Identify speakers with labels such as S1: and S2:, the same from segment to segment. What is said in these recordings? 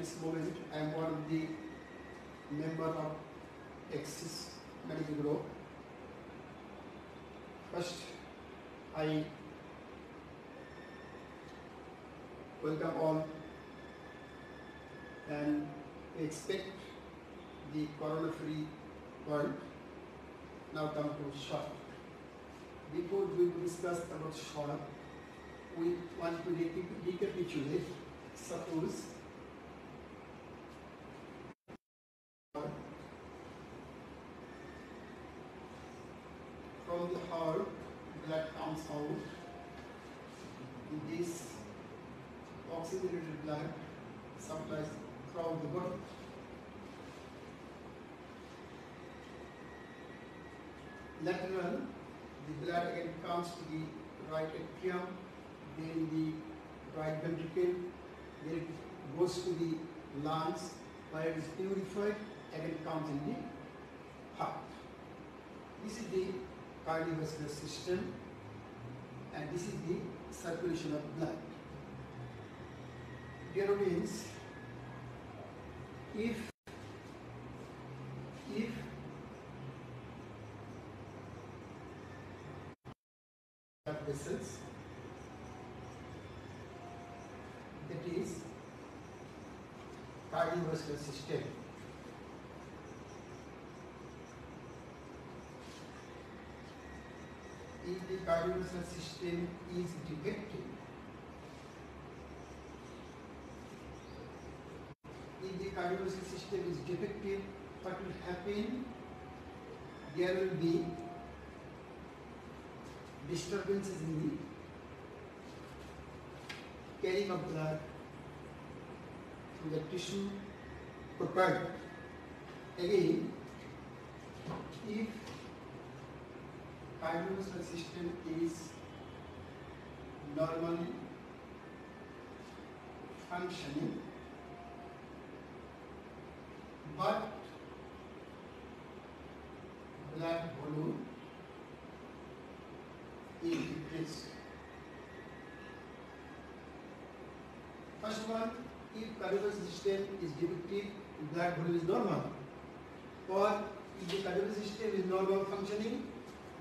S1: this moment, I am one of the member of Axis Medical Group. First, I welcome all and expect the corona-free world. Now come to shock. Before we discuss about shock, we want to recap- recapitulate. Suppose from the heart, blood comes out. In this oxygenated blood supplies throughout the body. Lateral, the blood again comes to the right atrium, then the right ventricle, then it goes to the lungs, where it is purified, again comes in the heart. This is the cardiovascular system, and this is the circulation of blood. Dear audience, if if blood vessels that is cardiovascular system if the cardiovascular system is defective if the cardiovascular system is defective what will happen there will be disturbances in the carrying of blood from the tissue properly. Again, if cardiovascular system is normally functioning, but blood volume is decreased. First one, if cardiovascular system is defective, blood volume is normal. Or if the cardiovascular system is normal functioning,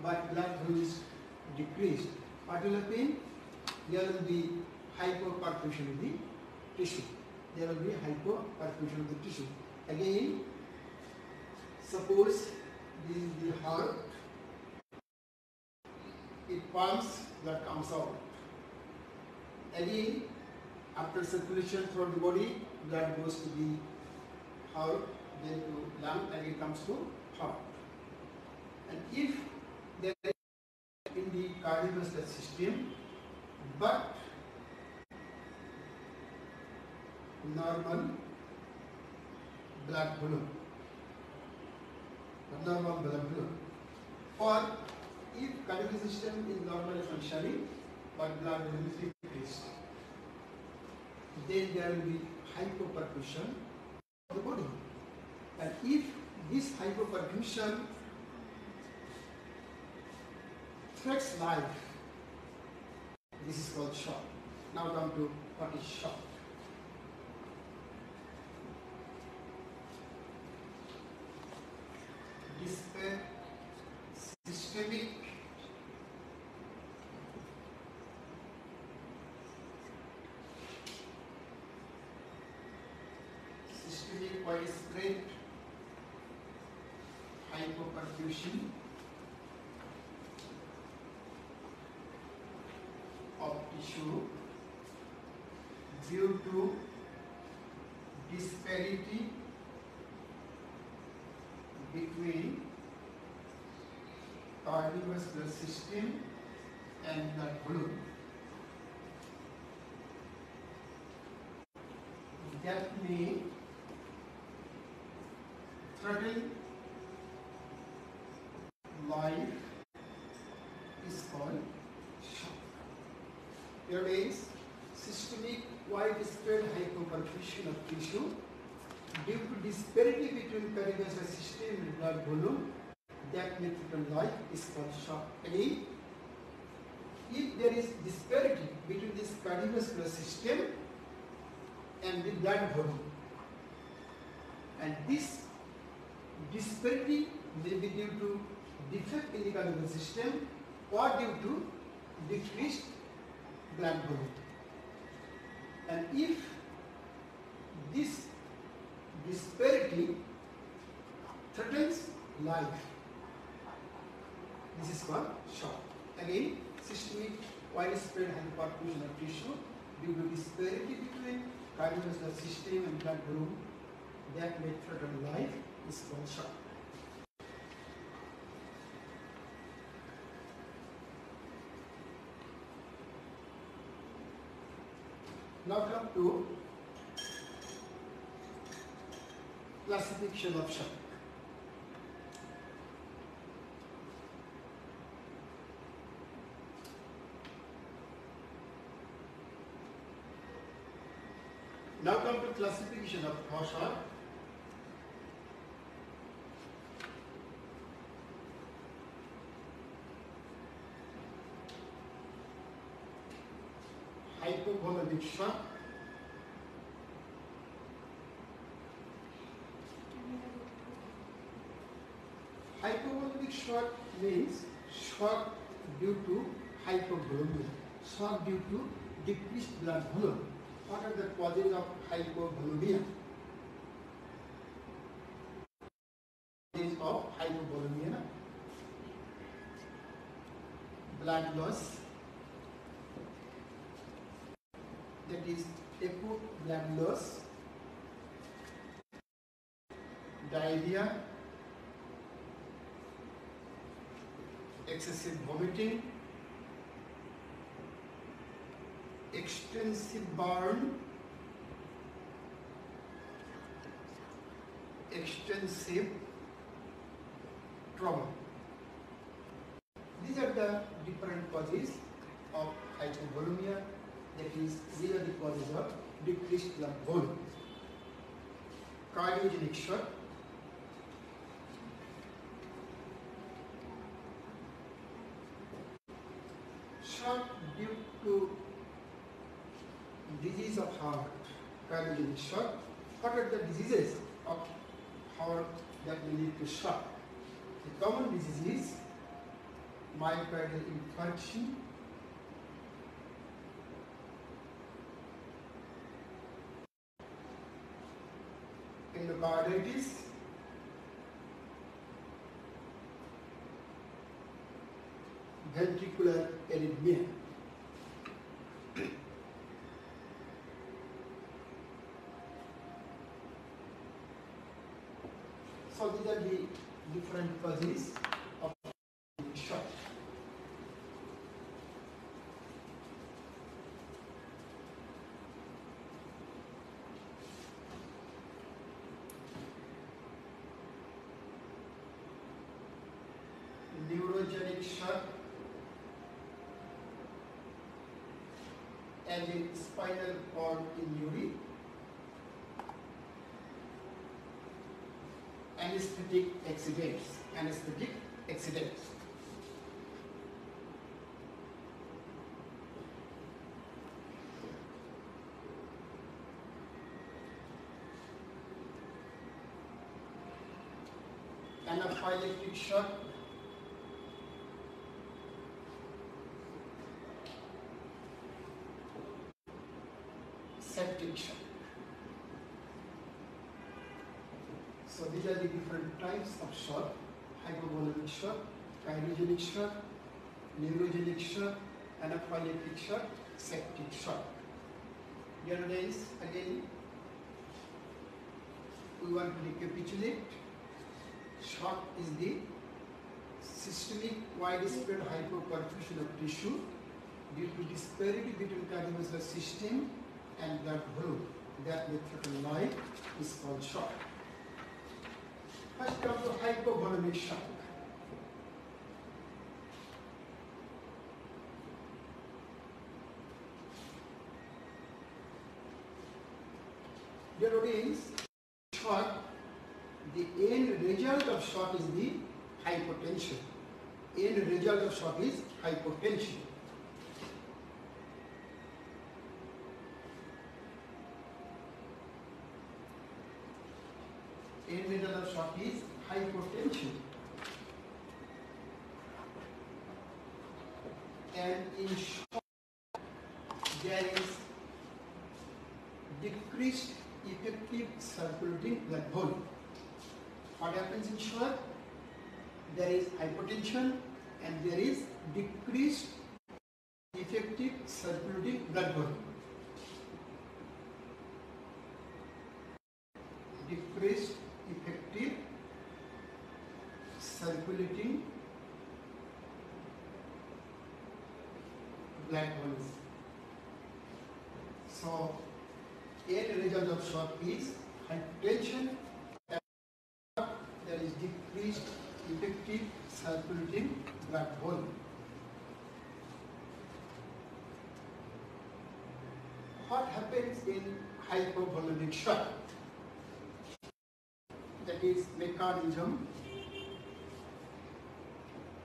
S1: but blood volume is decreased, what will happen? There will be hypoperfusion of the tissue. There will be hypoperfusion of the tissue. Again, suppose this is the heart, it pumps, blood comes out. Again, after circulation throughout the body, blood goes to the heart, then to lung, and it comes to heart. And if in the cardiovascular system, but normal blood volume, normal blood volume, or if cardiovascular system is normally functioning, but blood volume is decreased then there will be hypoperfusion of the body. And if this hypoperfusion threats life, this is called shock. Now come to what is shock. Despair, systemic systemic widespread hypoperfusion of tissue due to disparity between cardiovascular system and blood volume. That may threaten life is called shock. Here is systemic widespread hypoperfusion of tissue due to disparity between cardiovascular system and blood volume that threaten life is called shock. Again, if there is disparity between this cardiovascular system and the blood volume. And this disparity may be due to defect in the cardiovascular system or due to decreased blood volume. And if this disparity threatens life, this is called shock. Again, systemic widespread hyperperfusion of tissue due to disparity between cardiovascular system and blood volume that may threaten life is called shock. Now come to classification of shock. Now come to classification of shock. Hypovolemic shock, Hypovolemic shock means shock due to hypovolemia, shock due to decreased blood volume. What are the causes of hypovolemia? Causes of hypovolemia, blood loss, acute diarrhea, excessive vomiting, extensive burn, extensive trauma. These are the different causes of hypovolemia, that is, these are the causes of decreased blood volume. Cardiogenic shock, shock due to disease of heart, cardiogenic shock. What are the diseases of heart that lead to shock? The common disease is myocardial infarction, endocarditis, ventricular arrhythmia. So these are the different causes of shock. Neurogenic shock and in spinal cord injury, anesthetic accidents, anesthetic accidents. Anaphylactic shock, types of shock, hypovolemic shock, cardiogenic shock, neurogenic shock, anaphylactic shock, septic shock. Dear audience, again, we want to recapitulate. Shock is the systemic widespread hypoperfusion of tissue due to disparity between cardiovascular system and blood volume that may threaten life is called shock. First come to hypovolemic shock. Dear audience, shock, the end result of shock is the hypotension. End result of shock is hypotension. Of shock is hypotension. And in shock, there is decreased effective circulating blood volume. What happens in shock? There is hypotension and there is decreased effective circulating blood volume. Decreased effective circulating blood volume. So, end result of shock is hypertension there is decreased effective circulating blood volume. What happens in That is mechanism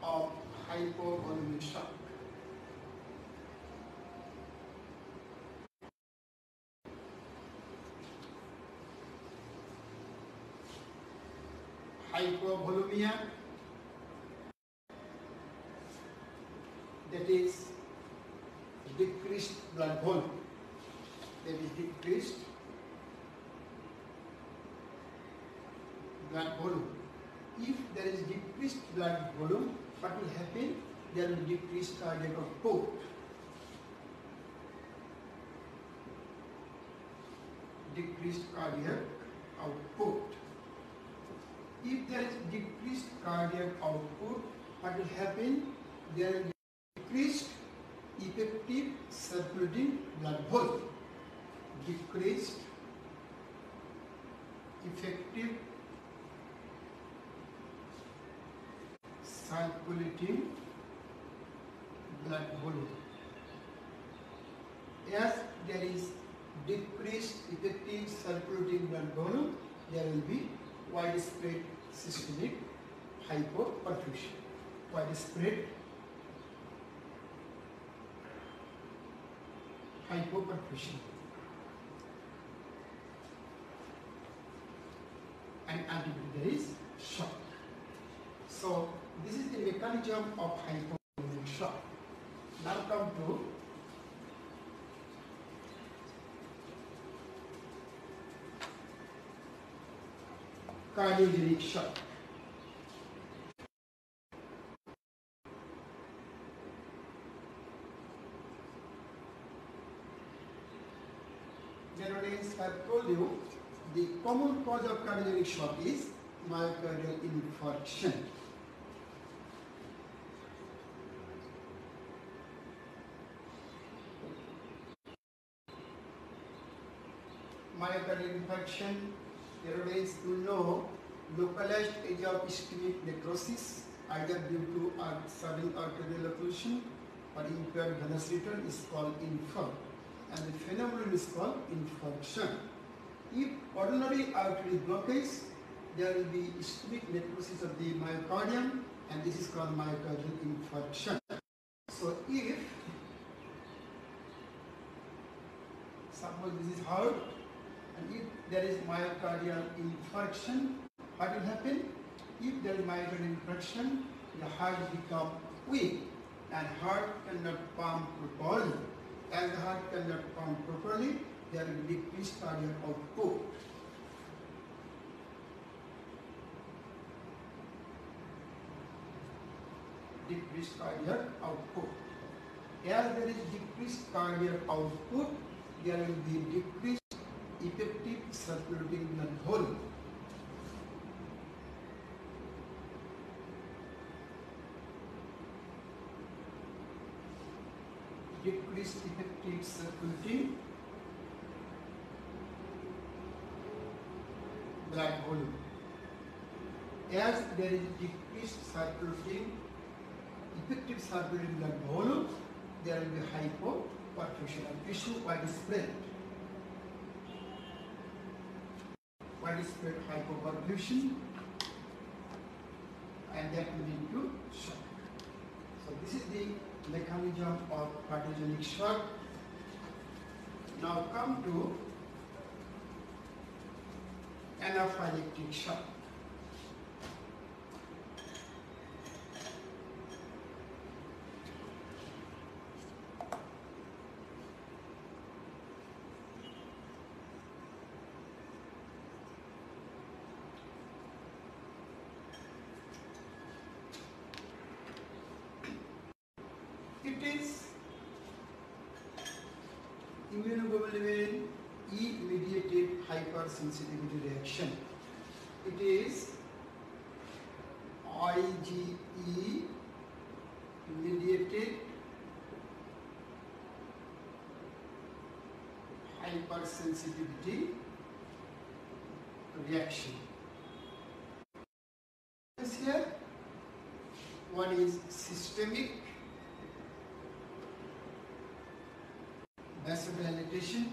S1: of hypovolemic shock. Hypovolemia that is decreased blood volume that is decreased blood volume if there is decreased blood volume what will happen? There will cardiac output. Decreased cardiac output. If there is decreased cardiac output what will happen? There will decreased effective circulating blood volume. Decreased effective circulating blood volume as there is decreased effective circulating blood volume there will be widespread systemic hypoperfusion widespread hypoperfusion. And ultimately there is shock. So this is the mechanism of hypovolemic shock. Now come to cardiogenic shock. Nowadays, I've told you the common cause of cardiogenic shock is myocardial infarction. Myocardial infarction, nowadays you know localized area of ischemic necrosis either due to sudden arterial occlusion or impaired venous return is called infarct and the phenomenon is called infarction. If coronary artery blockage, there will be ischemic necrosis of the myocardium and this is called myocardial infarction. So if suppose this is heart and if there is myocardial infarction, what will happen? If there is myocardial infarction, the heart become weak and heart cannot pump properly as the heart cannot pump properly, there will be decreased cardiac output. Decreased cardiac output. As there is decreased cardiac output, there will be decreased circulating blood volume. decreased effective circulating blood volume. As there is decreased circulating effective circulating blood volume, there will be hypoperfusion of tissue widespread. Widespread hypoperfusion and that will lead to shock. So this is the mechanism of cardiogenic shock. Now come to anaphylactic shock. is immunoglobulin E mediated hypersensitivity reaction. It is IgE mediated hypersensitivity reaction. This here, one is systemic vasodilatation,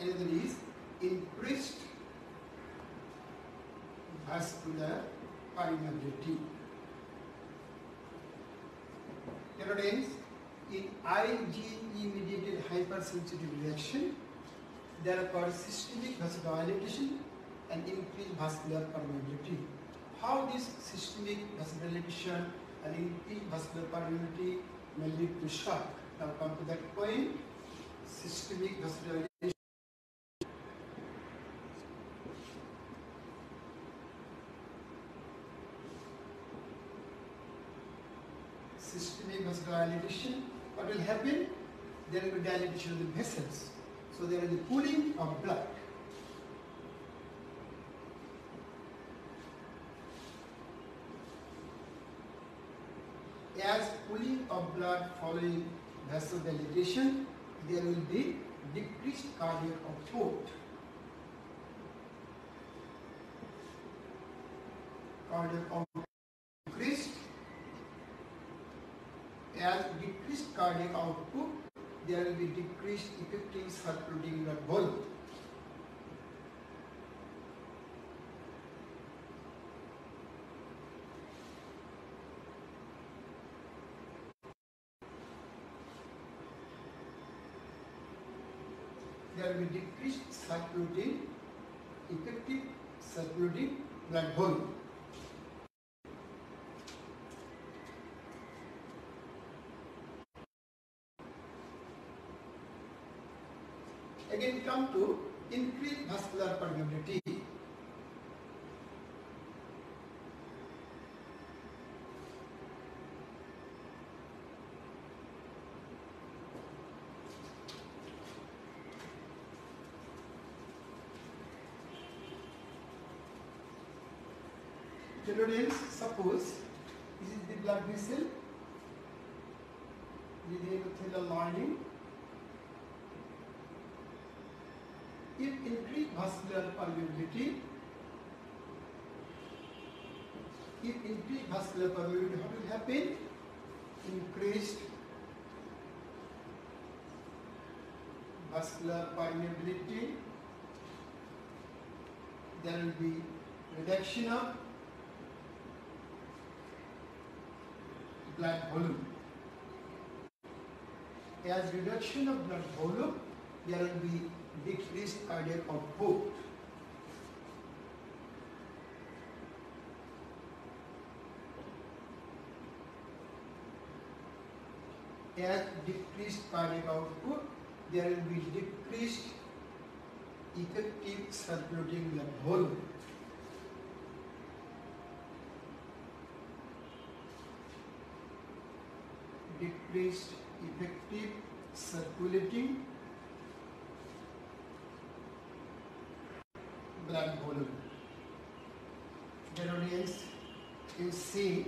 S1: another is increased vascular permeability. Nowadays, in IgE mediated hypersensitive reaction, there occurs systemic vasodilatation and increased vascular permeability. How this systemic vasodilatation and increased vascular permeability may to shock? Now come to that point. Systemic vasodilatation systemic vasodilatation, what will happen? There will be dilatation of the vessels. So there is a pooling of blood. As pooling of blood following vasodilatation, there will be decreased cardiac output. Cardiac output decreased as decreased cardiac output, there will be decreased effective circulating blood volume. There will be decreased circulating, effective circulating blood volume. Children, suppose this is the blood vessel. The endothelial lining. If increased vascular permeability, if increased vascular permeability, what will happen? Increased vascular permeability, there will be reduction of blood volume. As reduction of blood volume, there will be decreased cardiac output. As decreased cardiac output, there will be decreased effective circulating blood volume. Decreased effective circulating blood volume. Then audience, you see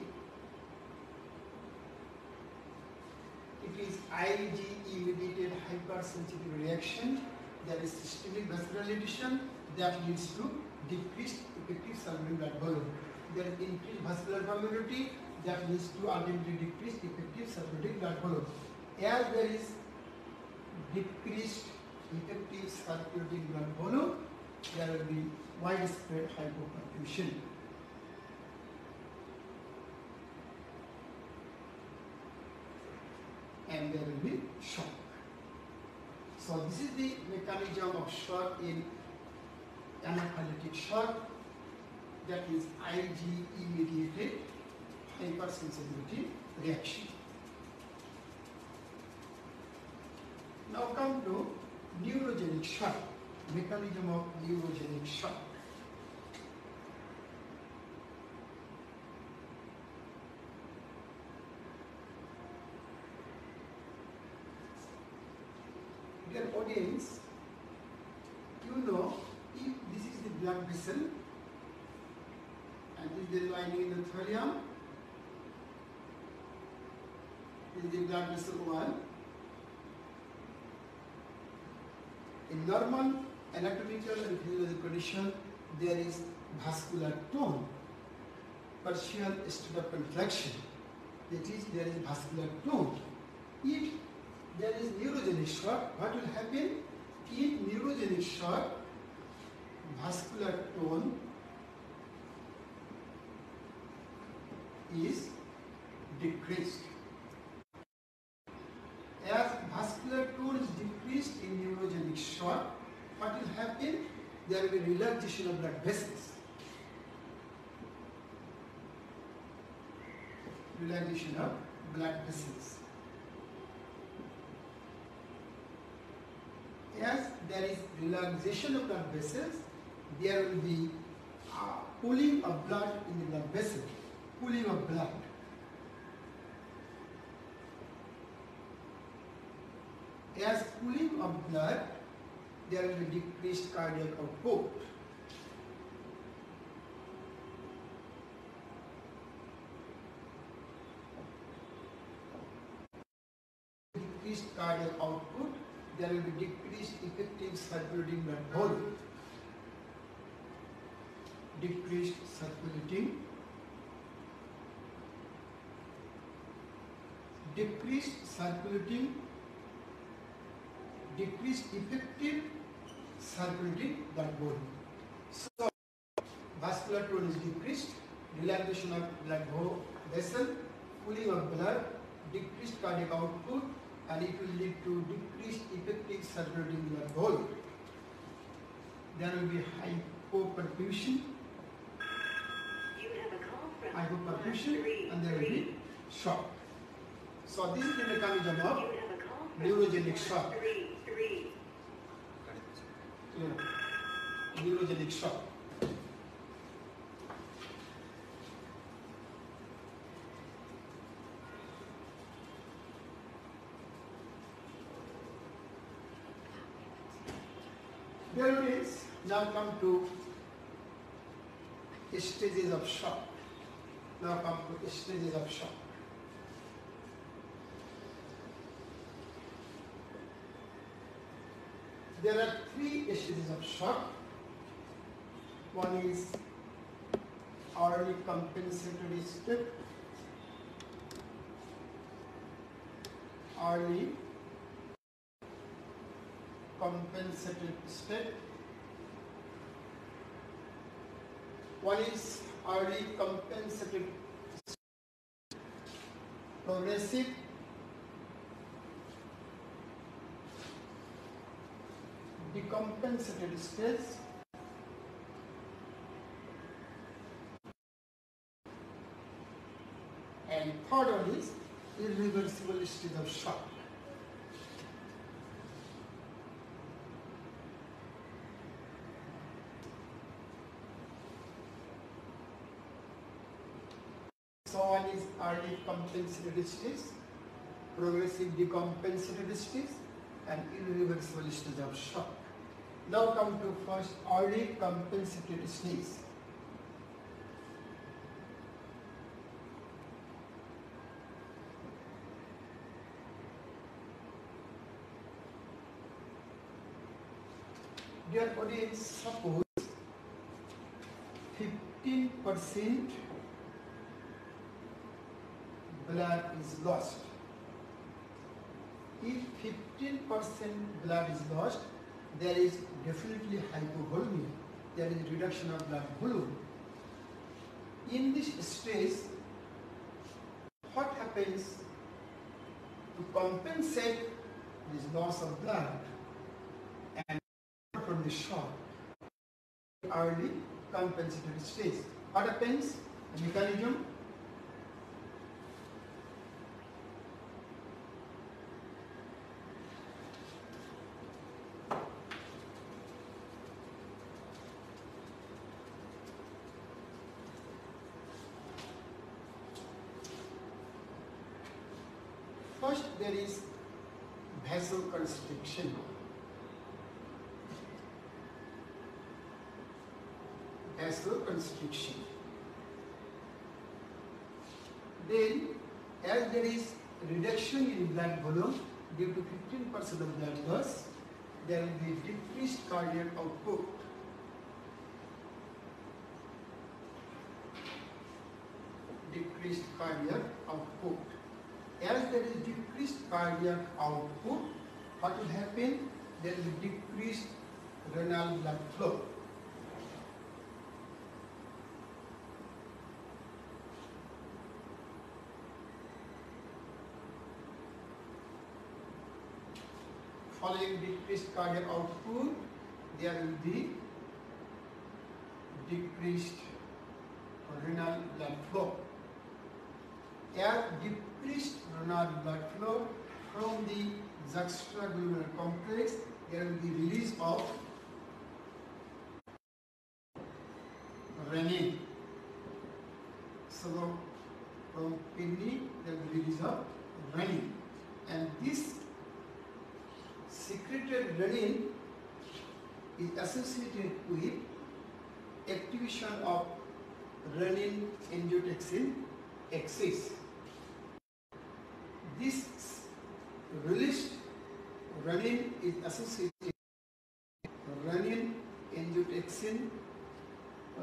S1: it is IgE mediated hypersensitive reaction that is systemic vasodilatation that leads to decreased effective circulating blood volume. There is increased vascular permeability that leads to ultimately decreased effective circulating blood volume. As there is decreased effective circulating blood volume, there will be widespread hypoperfusion. And there will be shock. So this is the mechanism of shock in anaphylactic shock that is IgE mediated hypersensitivity reaction. Now come to neurogenic shock, mechanism of neurogenic shock. Dear audience, you know if this is the blood vessel and this is the lining endothelium. 1. In normal anatomical and physiological condition, there is vascular tone, partial state of contraction. That is, there is vascular tone. If there is neurogenic shock, what will happen? If neurogenic shock, vascular tone is decreased. As vascular tone is decreased in neurogenic shock, what will happen? There relaxation of blood vessels. Relaxation of blood vessels. As there is relaxation of blood vessels, there will be uh, pooling of blood in the blood vessel, pooling of blood. As pooling of blood, there will be decreased cardiac output. Decreased cardiac output, there will be decreased effective circulating blood volume. Decreased circulating, decreased circulating, decreased effective circulating blood volume. So, vascular tone is decreased, relaxation of blood vessel, pooling of blood, decreased cardiac output, and it will lead to decreased effective circulating blood volume. There will be hypoperfusion,
S2: You have a call from
S1: hypoperfusion, and there will be shock. So this is the mechanism of
S2: have a call from
S1: neurogenic shock. you neurogenic shock. There it is. Now come to stages of shock. Now come to stages of shock. There are three stages of shock. One is early compensatory state, early compensated state. One is early compensated. Progressive. Decompensated states and third one is irreversible state of shock. So one is early compensated stage, progressive decompensated stage, and irreversible stage of shock. Now come to first early compensated stage. Dear audience, suppose 15% blood is lost. If 15% blood is lost, there is definitely hypovolemia. There is reduction of blood volume. In this stage, what happens to compensate this loss of blood and from the shock? Early compensatory stage. What happens? The mechanism there is vessel constriction. Vessel constriction. Then, as there is reduction in blood volume due to 15% of blood loss, there will be decreased cardiac output. Decreased cardiac output. As there is decreased cardiac output, what will happen? There will be decreased renal blood flow. Following decreased cardiac output, there will be decreased renal blood flow. As decreased renal blood from the juxtaglomerular complex, there will be release of renin. So from kidney, there will be release of renin. And this secreted renin is associated with activation of renin angiotensin axis. This released renin is associated with renin angiotensin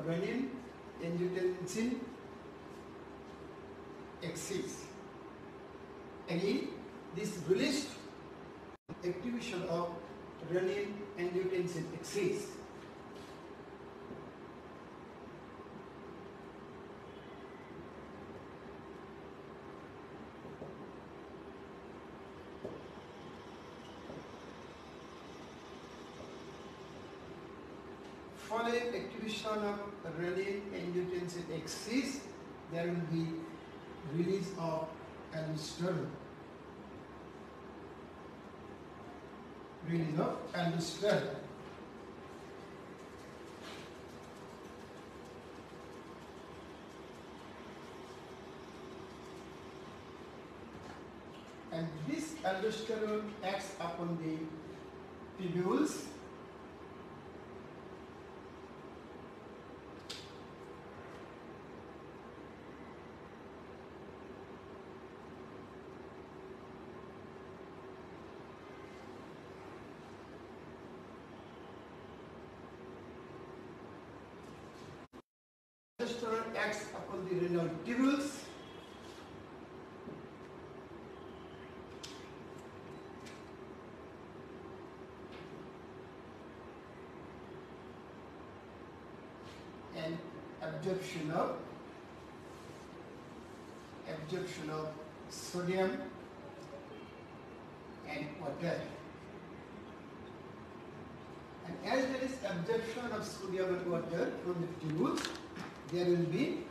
S1: renin angiotensin axis. Again, this released activation of renin angiotensin axis. Following activation of renin angiotensin axis, there will be release of aldosterone. Release of aldosterone. And this aldosterone acts upon the tubules Aldosterone acts upon the renal tubules and absorption of absorption of sodium and water. And as there is absorption of sodium and water from the tubules, there will be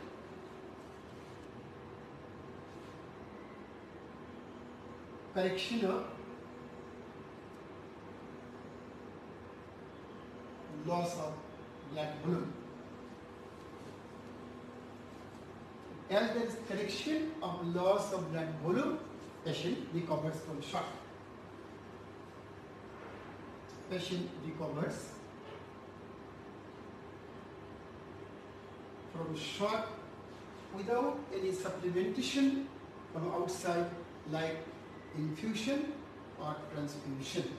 S1: correction of loss of blood volume. As there is correction of loss of blood volume, patient recovers from shock. Patient recovers from shock without any supplementation from outside like infusion or transfusion.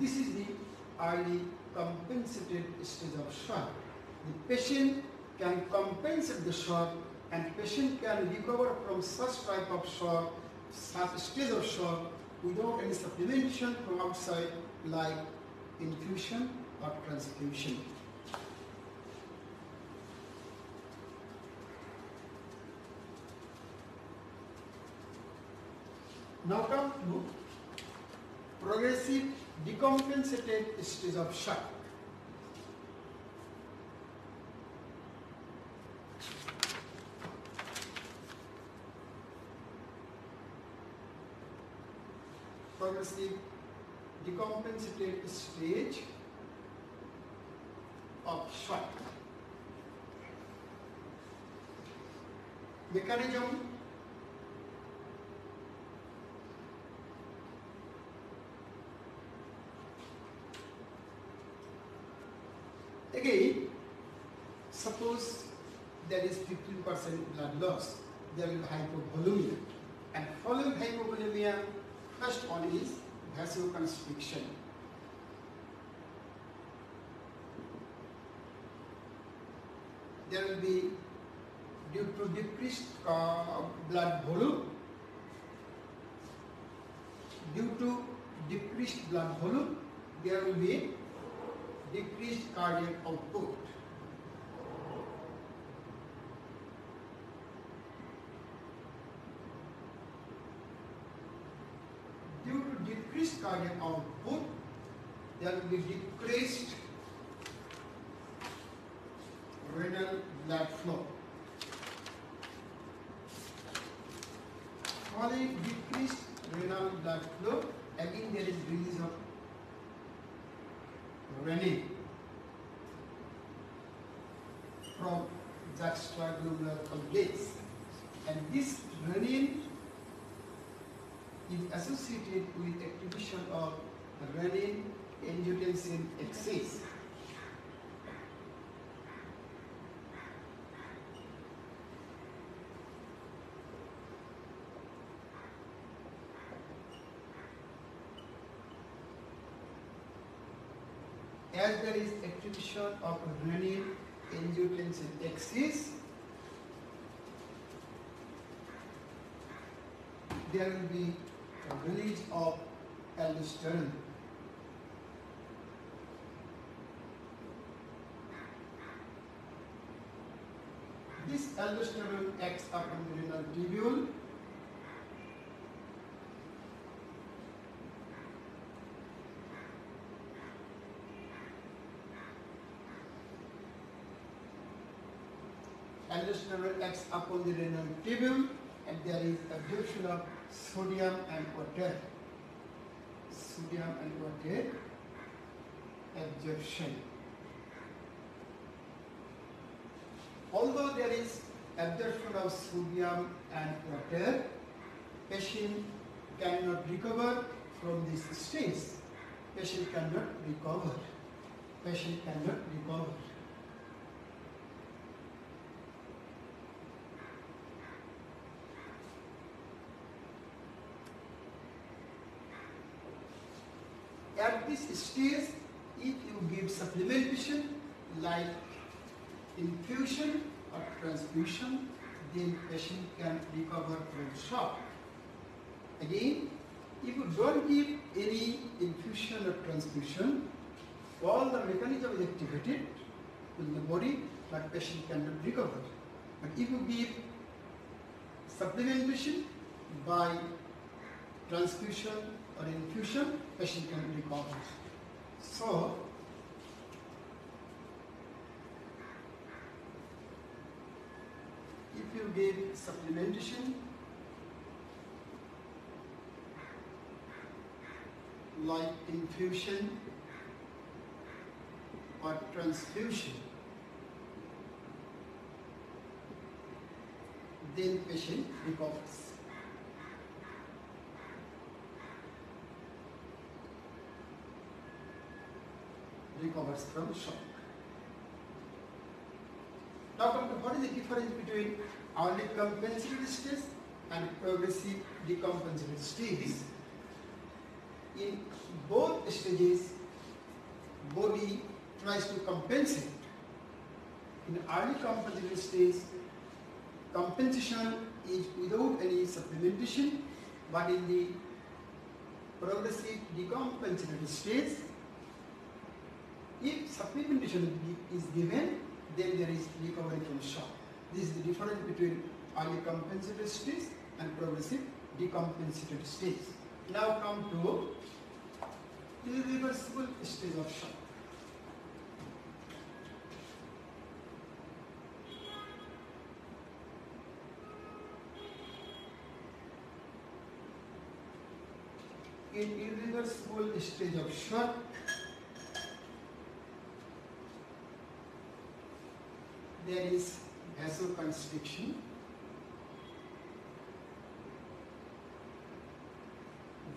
S1: This is the early compensated stage of shock. The patient can compensate the shock and patient can recover from such type of shock, such stage of shock without any supplementation from outside like infusion or transfusion. Now come to progressive decompensated stage of shock. Progressive decompensated stage of shock. Mechanism Again, Suppose there is 15% blood loss, there will be hypovolemia. And following hypovolemia, first one is vasoconstriction. There will be due to decreased uh, blood volume, due to decreased blood volume, there will be decreased cardiac output. Due to decreased cardiac output, there will be decreased renal blood flow. Following decreased renal blood flow, again there is release of renin from juxtaglomerular complex and this renin associated with activation of renin angiotensin axis. As there is activation of renin angiotensin axis, there will be release of aldosterone. This aldosterone acts upon the renal tubule aldosterone acts upon the renal tubule and there is absorption of sodium and water. Sodium and water absorption. Although there is absorption of sodium and water, patient cannot recover from this stage. Patient cannot recover. Patient cannot recover. At this stage, if you give supplementation like infusion or transfusion, then patient can recover from shock. Again, if you don't give any infusion or transfusion, all the mechanism is activated in the body, but patient cannot recover. But if you give supplementation by transfusion or infusion, patient can recover. So, if you give supplementation like infusion or transfusion, then patient recovers. Recovers from shock. Now come to what is the difference between early compensated stage and progressive decompensated stage? In both stages, body tries to compensate. In early compensated stage, compensation is without any supplementation, but in the progressive decompensated stage, if supplementation is given, then there is recovery from shock. This is the difference between early compensated stage and progressive decompensated stage. Now come to irreversible stage of shock. In irreversible stage of shock, there is vasoconstriction.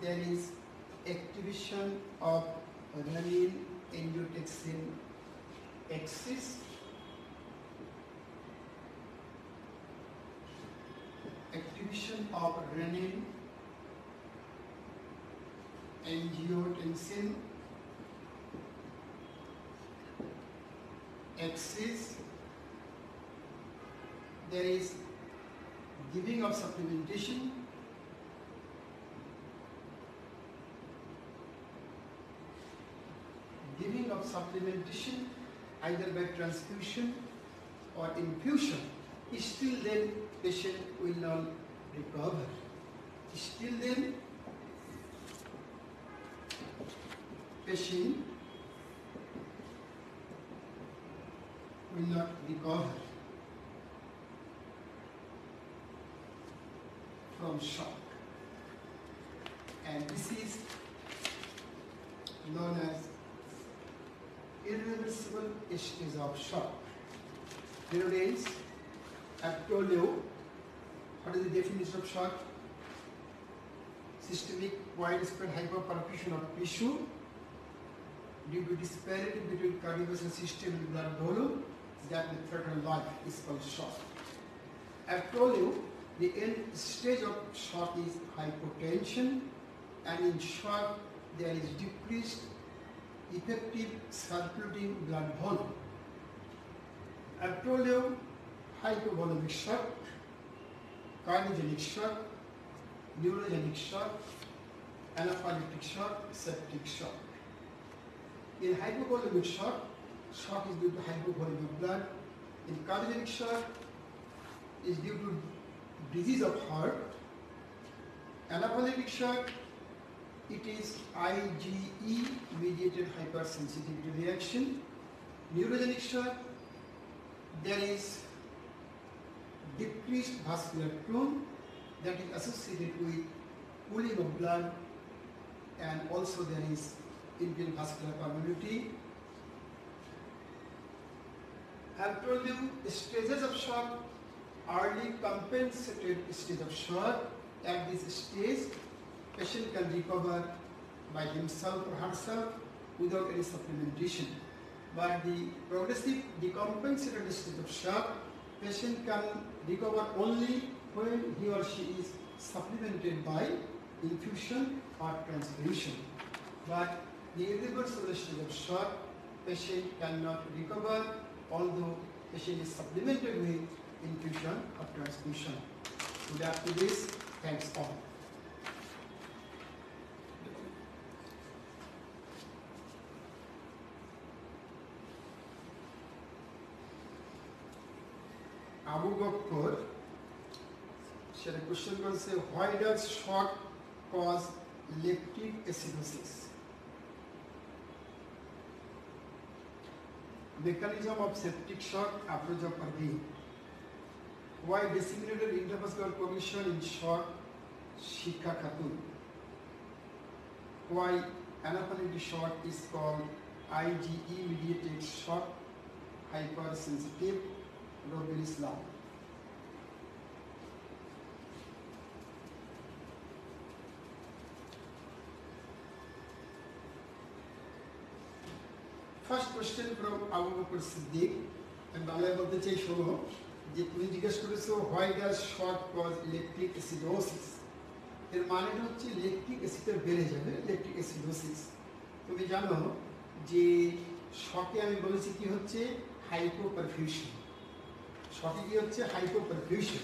S1: There is activation of renin angiotensin axis activation of renin angiotensin axis there is giving of supplementation, giving of supplementation either by transfusion or infusion, still then patient will not recover. Still then patient will not recover shock. And this is known as irreversible stage of shock. Nowadays, Aptolio, what is the definition of shock? Systemic widespread hyperperfusion of tissue due to disparity between cardiovascular system and blood volume that may threaten life is called shock. Aptolio, the end stage of shock is hypotension and in shock there is decreased effective circulating blood volume. Aptolio, hypovolemic shock, cardiogenic shock, neurogenic shock, anaphylactic shock, septic shock. In hypovolemic shock, shock is due to hypovolume of blood. In cardiogenic shock, is due to disease of heart. Anaphylactic shock, it is IgE mediated hypersensitivity reaction. Neurogenic shock, there is decreased vascular tone that is associated with pooling of blood and also there is increased vascular permeability. I have told you stages of shock, early compensated stage of shock. At this stage, patient can recover by himself or herself without any supplementation. But the progressive decompensated stage of shock, patient can recover only when he or she is supplemented by infusion or transfusion. But the irreversible stage of shock, patient cannot recover although patient is supplemented with intuition of transmission. Good luck to this. Thanks all. Abu Bakr said a question can say why does shock cause leptic acidosis? Mechanism of septic shock approach of why disseminated intravascular coagulation in short Shikha Khatun, why anaphylactic shock is called IgE mediated shock hypersensitive Robin Islam. First question from Abu Bakr Siddiq and Balay Bhattachay Shobha. যে তুমি জিজ্ঞেস করেছ why does short cause electric acidosis এর মানেটা হচ্ছে electric অ্যাসিডটা বেড়ে যাবে electric acidosis তুমি জানো যে শকে আমি বলেছি কি হচ্ছে? হাইপো পারফিউশন শকে কি হচ্ছে? হাইপো পারফিউশন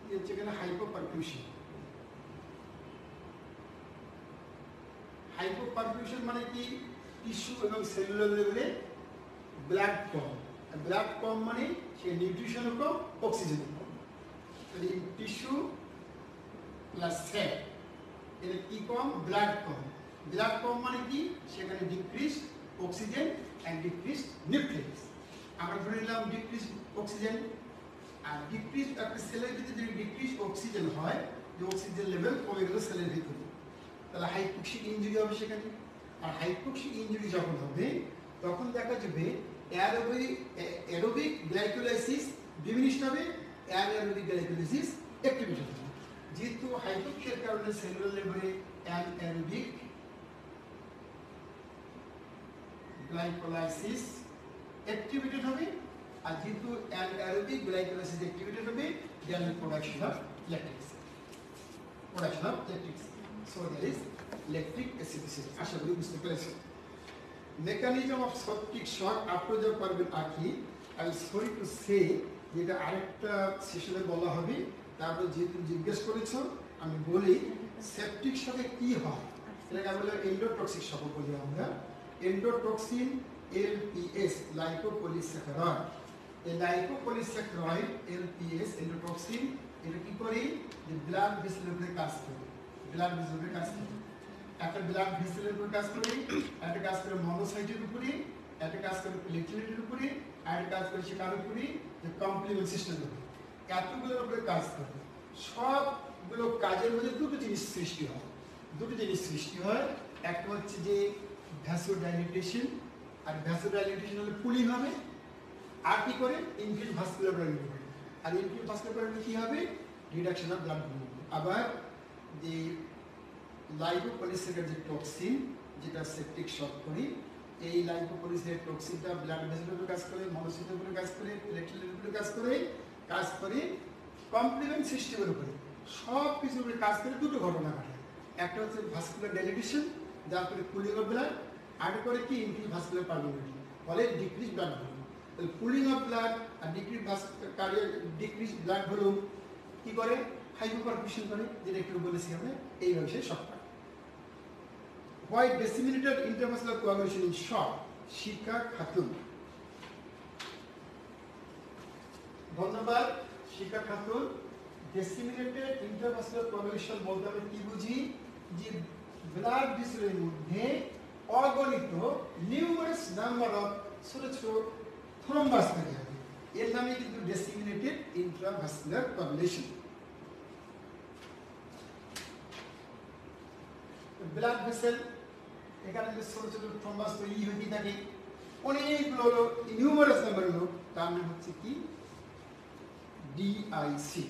S1: কি হচ্ছে এখানে? হাইপো পারফিউশন হাইপোপারফিউশন মানে কি? টিস্যু এবং সেলুলার লেভেলে ব্লাড কম ব্লাড কম মানে সে নিউট্রিশন কম অক্সিজেন কম তাহলে টিস্যু প্লাস সেল এর কি কম ব্লাড কম ব্লাড কম মানে কি? সেখানে decrease oxygen and decrease nutrients আমরা ধরে নিলাম ডিক্রিজ অক্সিজেন আর ডিক্রিজ একটা সেলের ভিতরে যদি ডিক্রিজ অক্সিজেন হয়, যে অক্সিজেন লেভেল কমে গেল সেলের ভিতরে, তাহলে হাইপোক্সিক ইঞ্জুরি হবে সেখানে। আর হাইপোক্সিক ইঞ্জুরি যখন হবে, তখন দেখা যাবে অ্যারোবিক অ্যারোবিক গ্লাইকোলাইসিস ডিমিনিশড হবে অ্যানারোবিক গ্লাইকোলাইসিস অ্যাক্টিভেট হবে। যেহেতু হাইপোক্সিয়ার কারণে সেলুলার লেভেলে অ্যানারোবিক গ্লাইকোলাইসিস অ্যাক্টিভেটেড হবে, আর যেহেতু অ্যারোবিক গ্লাইকোলাইসিস অ্যাক্টিভিটি হবে is production of lactic production of lactic so there is lactic acidosis আশা করি বুঝতে পেরেছেন। মেকানিজম অফ সপটিক শক যা পারবেন আঁকি আই সরি টু সে যেটা আরেকটা সেশনে বলা হবে তারপর যেহেতু জিজ্ঞেস করেছ আমি বলি সেপটিক শকে কি হয়? এটাকে আমরা এন্ডোটক্সিক শক বলি আমরা। এন্ডোটক্সিন এলপিএস লাইকোপলিস্যাকারয়েড এই লাইকোপলিস্যাকারয়েড এলপিএস এন্ডোটক্সিন এটা কি করে? যে ব্লাড ভেসেলের কাজ করে। ব্লাড ভেসেলের কাজ করে। একটা ব্লাড ভেসেলের উপর কাজ করে, একটা কাজ করে মনোসাইটের উপরে, একটা কাজ করে প্লেটলেটের উপরে, আর একটা কাজ করে সে কার উপরে যে কমপ্লিমেন্ট সিস্টেমের উপরে। এতগুলোর উপরে কাজ করে সবগুলো কাজের মধ্যে দুটো জিনিস সৃষ্টি হয়। দুটো জিনিস সৃষ্টি হয়। একটা হচ্ছে যে ভ্যাসোডাইলিটেশন আর ভ্যাসোডাইলিটেশন হলে পুলিং হবে। আর কি করে? ইনক্রিজ ভাস্কুলার আর ইনক্রিজ ভাস্কুলার কি হবে? রিডাকশন অফ ব্লাড আবার যে লাইকোপলিসের যে টক্সিন যেটা সেপটিক শক করি, এই লাইকোপলিসের টক্সিনটা ব্লাড ভেসেলের উপরে কাজ করে মনোসিটের উপরে কাজ করে প্লেটলেটের উপরে কাজ করে কাজ করে কমপ্লিমেন্ট সিস্টেমের উপরে, সব কিছুর উপরে কাজ করে দুটো ঘটনা ঘটে। একটা হচ্ছে ভাস্কুলার ডেলিটেশন যার করে কুলিং অফ ব্লাড আর করে কি ইনক্রিজ ভাস্কুলার পারমিবিলিটি বলে decrease blood volume pooling of blood R decrease cardiac decrease blood volume কি করে? হাইপোপারফিউশন করে, যেটা একটু বলেছি আমরা এইভাবে সে শক করে why disseminated intravascular coagulation in shock Khatun ধন্যবাদ Shikha Khatun disseminated intravascular coagulation বলতে আমরা কি বুঝি? যে ব্লাড ভেসেলের মধ্যে অগণিত নিউমারাস নাম্বার অফ ছোট ছোট থ্রম্বাস এর নামে কিন্তু disseminated intravascular coagulation blood vessel এখানে যে ছোট ছোট থ্রম্বাস তৈরি হতে থাকে অনেকগুলো হলো নিউমারাস নাম্বার হলো, তার নাম হচ্ছে কি? ডিআইসি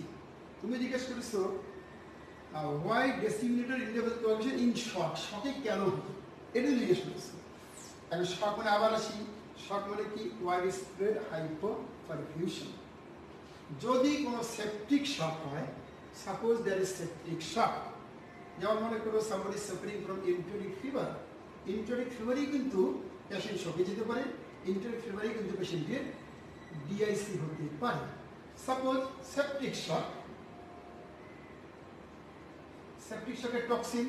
S1: তুমি জিজ্ঞেস করেছ why disseminated intravascular coagulation in shock শকে কেন এটা জিজ্ঞেস করেছ। এখন শক মানে আবার আসি। শক মানে কি? ওয়াইড স্প্রেড হাইপো পারফিউশন যদি কোনো সেপটিক শক হয় suppose there is septic shock যেমন মনে করো somebody suffering from enteric fever enteric ফিভারই কিন্তু পেশেন্ট শকে যেতে পারে ইনটোরিক ফিভারই কিন্তু পেশেন্টের ডিআইসি হতে পারে। সাপোজ সেপটিক শক সেপটিক শকের টক্সিন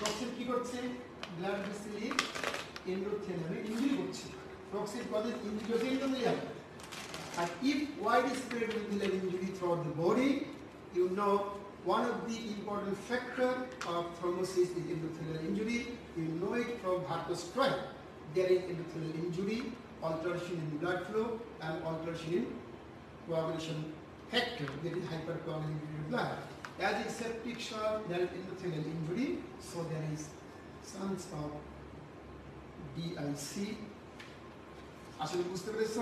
S1: টক্সিন কি করছে? ব্লাড ভেসেলে এন্ডোথেলিয়ামে ইনজুরি করছে। টক্সিন কজেস ইনজুরি হচ্ছে endothelium and if widespread nuclear injury throughout the body, you know one of the important factor of thrombosis is endothelial injury. You know it from Hart's trial. There is endothelial injury, alteration in blood flow, and alteration in coagulation factor. There is hypercoagulated blood. As in septic shock, there is endothelial injury, so there is signs of DIC. আসলে বুঝতে পেরেছ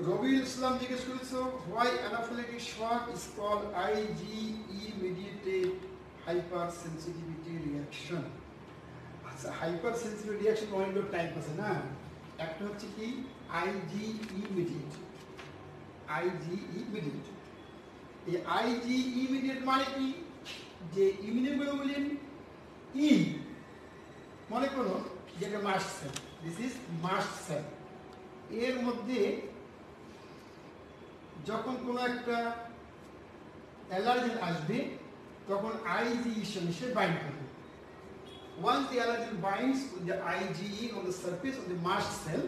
S1: রবিউল ইসলাম জিজ্ঞেস করেছ why anaphylactic shock is call IgE mediated hyper sensitivity reaction আচ্ছা hyper sensitive reaction অনেকগুলো type আছে না? একটা হচ্ছে কি? আইজিই মিডিয়েট আইজিই মিডিয়েট এই আইজিই মিডিয়েট মানে কি? যে ইমিউনোগ্লোবুলিন ই মনে করো, যেটা mast cell this is mast cell এর মধ্যে যখন কোনো একটা অ্যালার্জেন আসবে তখন আইজিই সঙ্গে সে বাইন্ড করবে Once the allergen binds with the IgE on the surface of the mast cell,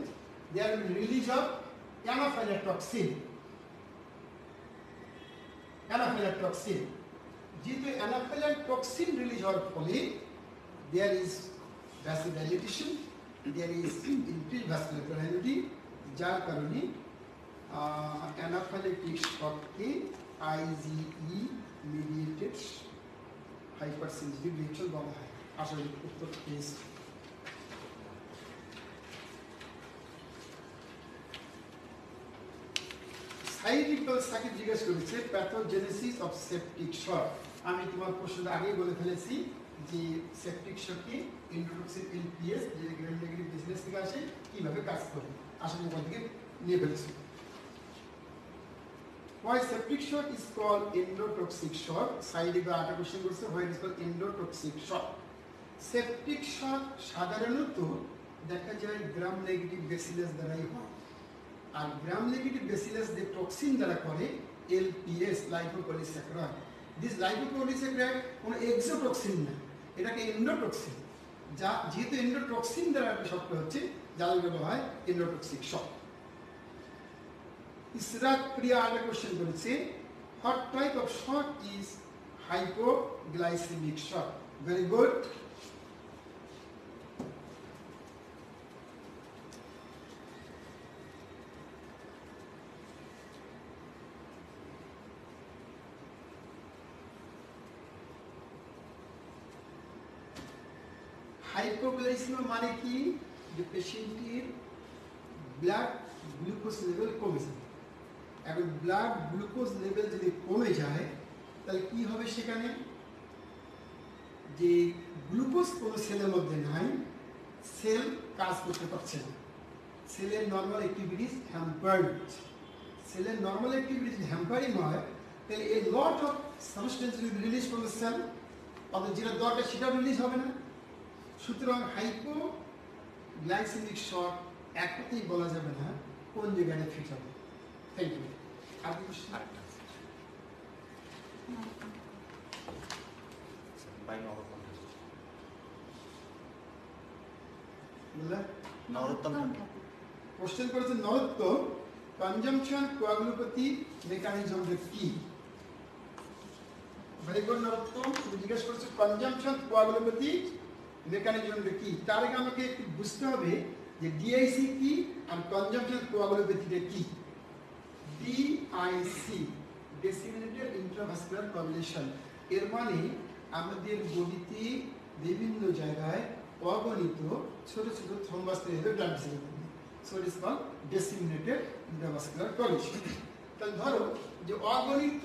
S1: there will release of anaphylatoxin. Anaphylatoxin. যেহেতু anaphylatoxin রিলিজ হওয়ার ফলে there is vasodilatation, there is increased vascular permeability, যার কারণে anaphylactic শককে IgE mediated hypersensitive বলা হয়। আসলে উত্তর পেয়েছি সাইড ইকুয়াল সাকিব জিজ্ঞেস করেছে প্যাথোজেনেসিস অফ সেপটিক শক আমি তোমার প্রশ্নটা আগেই বলে ফেলেছি যে সেপটিক শকে ইন্ট্রোডক্সিন এলপিএস যেটা গ্রাম নেগেটিভ বিজনেস থেকে আসে, কীভাবে কাজ করে? করি ওখান থেকে নিয়ে ফেলেছি। Why septic shock is called endotoxic shock? সাইডে আটা কোশ্চেন করছে it is called endotoxic shock? Septic shock সাধারণত দেখা যায় গ্রাম নেগেটিভ বেসিলাস দ্বারাই হয় আর গ্রাম নেগেটিভ বেসিলাস যে টক্সিন দ্বারা করে এলপিএস লাইকোপলিস্যাকারাইড দিস লাইকোপলিস্যাকারাইড কোনো এক্সোটক্সিন না, এটাকে এন্ডোটক্সিন যা, যেহেতু এন্ডোটক্সিন দ্বারা একটা শক্ত হচ্ছে, যার বলা হয় endotoxic shock ইসরাত প্রিয়া আরেকটা কোশ্চেন করেছে what type of shock is hypoglycaemic shock very good hypoglycaemia মানে কি যে পেশেন্টের ব্লাড গ্লুকোজ লেভেল কমে যায় এখন ব্লাড গ্লুকোজ লেভেল যদি কমে যায়, তাহলে কি হবে সেখানে? যে গ্লুকোজ কোনো সেলের মধ্যে নাই সেল কাজ করতে পারছে না। সেলের নর্মাল অ্যাক্টিভিটিস হ্যাম্পার্ড সেলের নর্মাল অ্যাক্টিভিটিস হ্যাম্পারিং হয়, তাহলে a lot of substance will release the cell অথবা যেটা দরকার সেটাও রিলিজ হবে না। সুতরাং হাইপো গ্লাইসেমিক শক এক বলা যাবে না, কোন জায়গায় ফিট হবে। থ্যাংক ইউ কোশ্চেন করেছে কোয়াগুলোপ্যাথি মেকানিজমটা কি? Very good Narottam. তুমি জিজ্ঞেস করছ কনজামশন কোয়াগুলোপ্যাথি মেকানিজমটা কি? তার আগে আমাকে একটু বুঝতে হবে যে ডিআইসি কি আর কনজামশন কোয়াগুলোপ্যাথিটা কি? ডিআইসি ডেসিমিনেটেড ইন্ট্রাভাস্কুলার কম্বিনেশন এর মানে আমাদের বডিতে বিভিন্ন জায়গায় অগণিত ছোট ছোট থ্রম্বাস তৈরি হবে blood ভেসেলের so it is call disseminated intravascular combination তাহলে ধরো যে অগণিত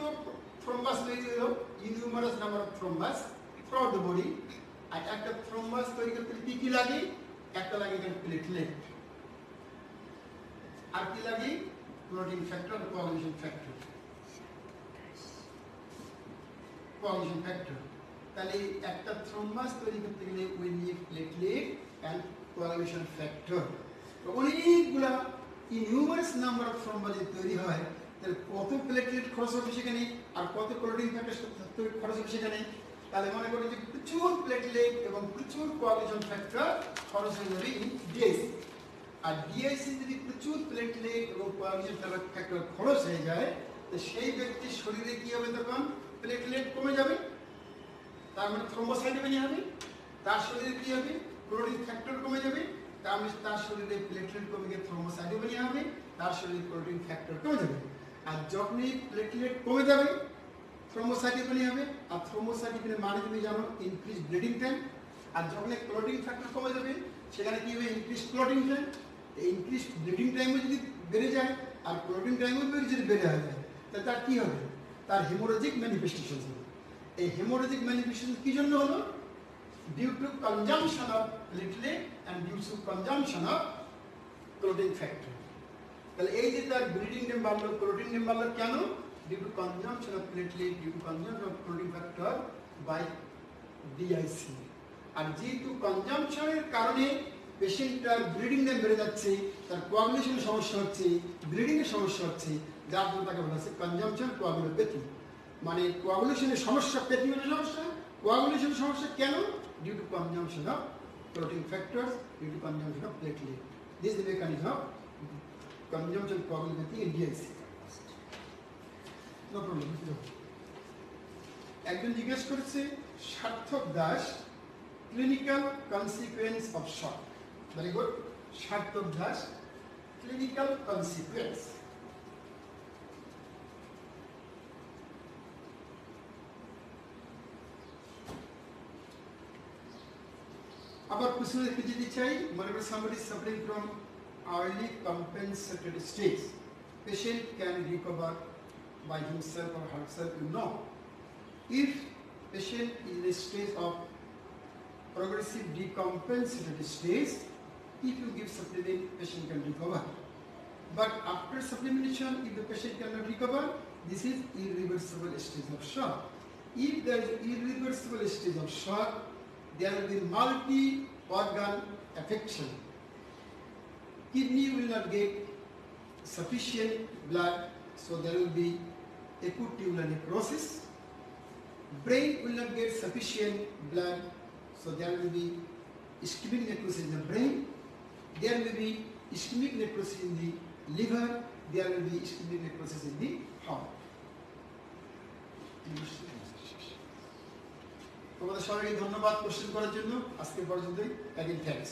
S1: থ্রম্বাস তৈরি হলো innumerous number of thrombus the body আর একটা থ্রম্বাস তৈরি করতে কি কি লাগে? একটা লাগে এখানে প্লেটলেট আর কি লাগে? Clotting factor coagulation factor coagulation factor তাহলে একটা থ্রম্বাস তৈরি করতে গেলে we need platelet and coagulation factor অনেকগুলা ইনহিউমারাস নাম্বার অফ থ্রম্বাস তৈরি হয়, তাহলে কত প্লেটলেট খরচ হবে সেখানে আর কত ক্লোটিং ফ্যাক্টর খরচ হবে সেখানে? তাহলে মনে করি যে প্রচুর প্লেটলেট এবং প্রচুর কোয়াগুলেশন ফ্যাক্টর খরচ হয়ে যাবে ইন ডিএসি আর ডিআইসি যদি প্রচুর প্লেটলেট এবং কোয়াগুলেশন ফ্যাক্টর খরচ হয়ে যায়, তো সেই ব্যক্তির শরীরে কি হবে তখন? প্লেটলেট কমে যাবে। তার মানে থ্রোম্বোসাইটোপেনিয়া হবে। তার শরীরে কি হবে? ক্লোরিন ফ্যাক্টর কমে যাবে। তার মানে তার শরীরে প্লেটলেট কমে গিয়ে থ্রোম্বোসাইটোপেনিয়া হবে। তার শরীরে ক্লোরিন ফ্যাক্টর কমে যাবে। আর যখনই প্লেটলেট কমে যাবে থ্রোম্বোসাইটোপেনিয়া হবে। আর থ্রোম্বোসাইটোপেনিয়া মানে তুমি জানো ইনক্রিজ ব্লিডিং টাইম আর যখন ক্লোটিং ফ্যাক্টর কমে যাবে, সেখানে কি হবে? Increase clotting time increase bleeding টাইমও যদি বেড়ে যায় আর ক্লোটিং টাইমও যদি বেড়ে হয়ে যায়, তাহলে তার কি হবে? তার হেমোরোজিক ম্যানিফেস্টেশন হবে। এই হেমোরোজিক ম্যানিফেস্টেশন কি জন্য হলো? Due to consumption of platelet and due to consumption of clotting factor তাহলে এই যে তার ব্লিডিং টাইম বাড়লো ক্লোটিং টাইম বাড়লো কেন? Due to consumption of platelet due to consumption of clotting factor by DIC আর যেহেতু কনজামশনের কারণে পেশেন্টটার ব্লিডিং টাইম বেড়ে যাচ্ছে, তার কোয়াগুলেশনের সমস্যা হচ্ছে ব্লিডিংয়ের সমস্যা হচ্ছে, যার জন্য তাকে বলা হচ্ছে কনজামশন কোয়াগুলোপ্যাথি মানে কোয়াগুলেশনের সমস্যা পেথি মানে সমস্যা কোয়াগুলেশনের সমস্যা কেন? Due to consumption of protein factors due to consumption of platelet this the mechanism of consumption coagulopathy in problem একজন জিজ্ঞেস করেছে, Sarthak Das clinical consequence of shock very good সার্থক দাস ক্লিনিক্যাল কনসিকুয়েন্স আবার প্রশ্ন দেখতে যদি চাই মনে করি somebody is suffering from early compensated stage patient can recover by himself or herself you know if patient is in a stage of progressive decompensated stage if you give supplement patient can recover But after supplementation, if the patient cannot recover, this is irreversible stage of shock. If there is irreversible stage of shock, there will be multi-organ affection. Kidney will not get sufficient blood, so there will be acute tubular necrosis. Brain will not get sufficient blood, so there will be ischemic necrosis in the brain. There will be ischemic necrosis in the liver. There will be ischemic necrosis in the heart. তোমাদের সবাইকে ধন্যবাদ question করার জন্য আজকে পর্যন্তই thanks